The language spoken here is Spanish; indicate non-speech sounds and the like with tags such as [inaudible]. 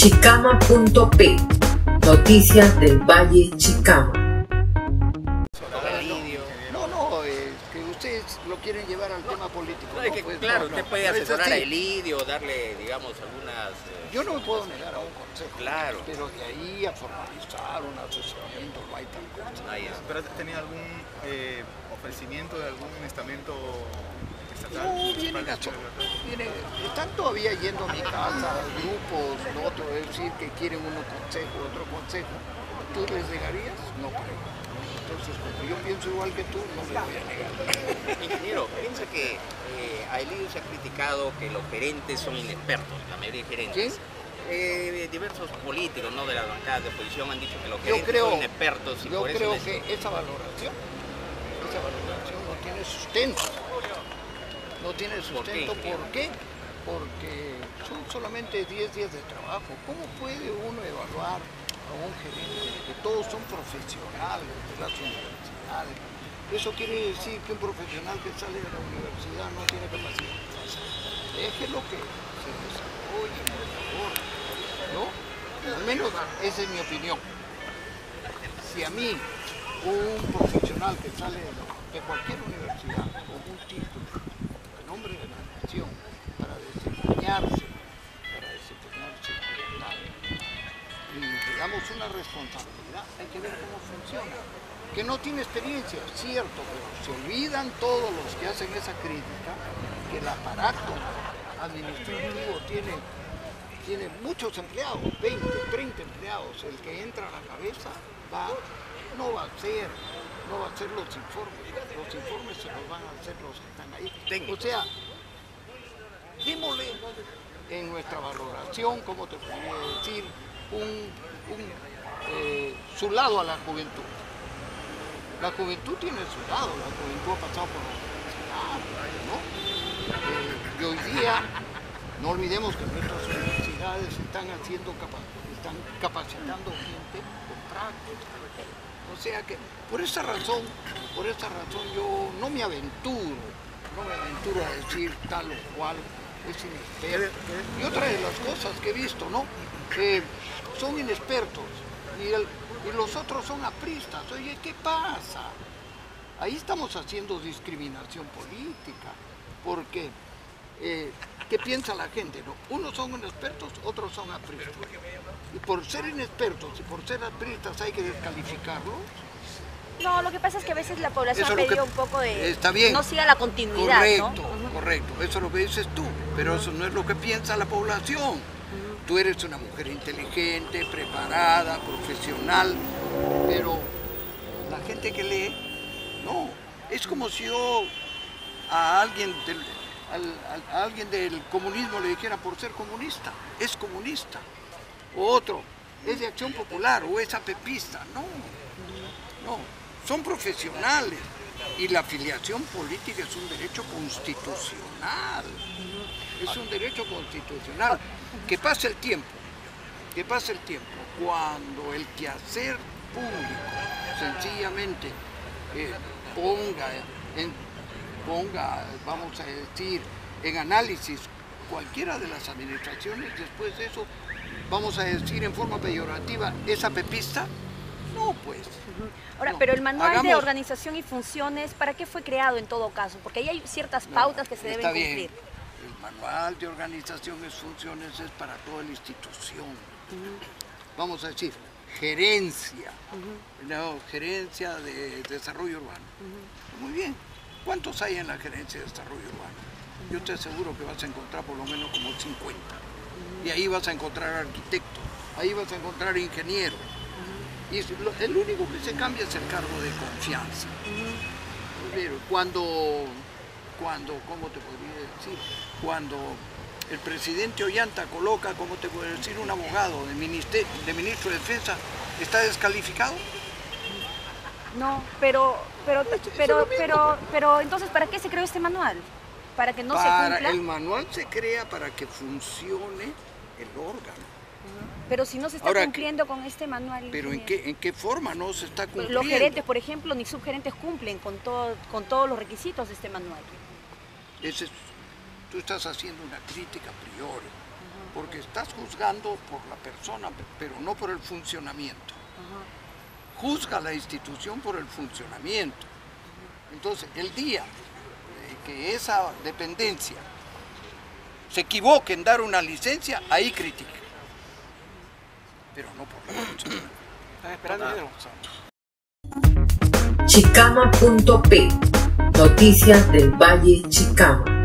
chicama.p Noticias del Valle Chicama. No, no, eh, que ustedes lo quieren llevar al tema político. No, es que, pues, claro, no, usted puede asesorar a Elidio, darle, digamos, algunas... eh, Yo no me puedo negar a un consejo. Claro. Pero de ahí a formalizar un asesoramiento no hay tal cosa. ahí. ¿Pero has tenido algún eh, ofrecimiento de algún estamento estatal? No, vienen, vienen- están todavía yendo a mi casa, grupos, a decir que quieren uno consejo, otro consejo. ¿Tú les negarías? No creo. Entonces, como yo pienso igual que tú, no les voy a negar. [laughs] Ingeniero, piensa que eh, a Elidio se ha criticado que los gerentes son inexpertos, la mayoría de gerentes. Eh, diversos políticos ¿no? de las bancadas de oposición han dicho que los Yo gerentes creo, son inexpertos y yo por creo que esa valoración, esa valoración no tiene sustento. No tiene ¿Por qué, sustento, ingeniero? ¿por qué? Porque son solamente 10 días de trabajo. ¿Cómo puede uno evaluar a un gerente que todos son profesionales de las universidades? Eso quiere decir que un profesional que sale de la universidad no tiene capacidad. Déjelo que se desarrolle, por favor. Al menos esa es mi opinión. Si a mí, un profesional que sale de cualquier universidad con un título, en nombre de la nación, para desempeñarse, para desempeñarse y le damos una responsabilidad, hay que ver cómo funciona. Que no tiene experiencia, cierto, pero se olvidan todos los que hacen esa crítica que el aparato administrativo tiene, tiene muchos empleados, 20, 30 empleados. El que entra a la cabeza va, no va a hacer, no va a hacer los informes. Los informes se los van a hacer los que están ahí. O sea, démosle en nuestra valoración, como te podría decir, un, un, eh, su lado a la juventud. La juventud tiene su lado, la juventud ha pasado por la universidad, ¿no? Eh, y hoy día, no olvidemos que nuestras universidades están haciendo están capacitando gente con práctica. O sea que por esa razón, por esa razón yo no me aventuro, no me aventuro a decir tal o cual es inexperto. Y otra de las cosas que he visto, ¿no? Que son inexpertos y, los otros son apristas. Oye, ¿qué pasa? Ahí estamos haciendo discriminación política, porque eh, ¿qué piensa la gente? no? Unos son inexpertos, otros son apristas. Y por ser inexpertos y por ser apristas hay que descalificarlos. No, lo que pasa es que a veces la población Eso ha que- un poco de... Está bien. No siga la continuidad, Correcto, ¿no? Correcto. Eso es lo que dices tú, pero eso no es lo que piensa la población. Tú eres una mujer inteligente, preparada, profesional, pero la gente que lee, no. Es como si yo a alguien del, al- al- a alguien del comunismo le dijera por ser comunista, es comunista. O otro, es de acción popular o es apepista. No, no, son profesionales y la afiliación política es un derecho constitucional. Es un derecho constitucional. Que pase el tiempo, que pase el tiempo, cuando el quehacer público sencillamente eh, ponga, ponga, vamos a decir, en análisis cualquiera de las administraciones, después de eso, vamos a decir en forma peyorativa, ¿esa pepista? No, pues. Ahora, No, pero el manual de organización y funciones, ¿para qué fue creado en todo caso? Porque ahí hay ciertas pautas que se deben bien. cumplir. El manual de organización y funciones es para toda la institución. Vamos a decir, gerencia, no, gerencia de desarrollo urbano. Muy bien. ¿Cuántos hay en la gerencia de desarrollo urbano? Yo te aseguro que vas a encontrar por lo menos como 50. Y ahí vas a encontrar arquitectos, ahí vas a encontrar ingenieros. Y el único que se cambia es el cargo de confianza. Pero cuando, cuando, ¿cómo te podría decir? Cuando el presidente Ollanta coloca, ¿cómo te puedo decir? Un abogado de, minister- de ministro de Defensa, ¿está descalificado? No, pero, pero, pero, pero, pero, entonces, ¿para qué se creó este manual? Para que no se cumpla. el manual se crea para que funcione el órgano. Pero si no se está cumpliendo con este manual. Pero ¿en qué, ¿en qué forma no se está cumpliendo? Los gerentes, por ejemplo, ni subgerentes cumplen con, todo, con todos los requisitos de este manual. Ese es, tú estás haciendo una crítica a priori, porque estás juzgando por la persona, pero no por el funcionamiento. Juzga la institución por el funcionamiento. Entonces, el día que esa dependencia se equivoque en dar una licencia, ahí critica pero no por la lucha. Están esperando el Chicama.p Noticias del Valle Chicama.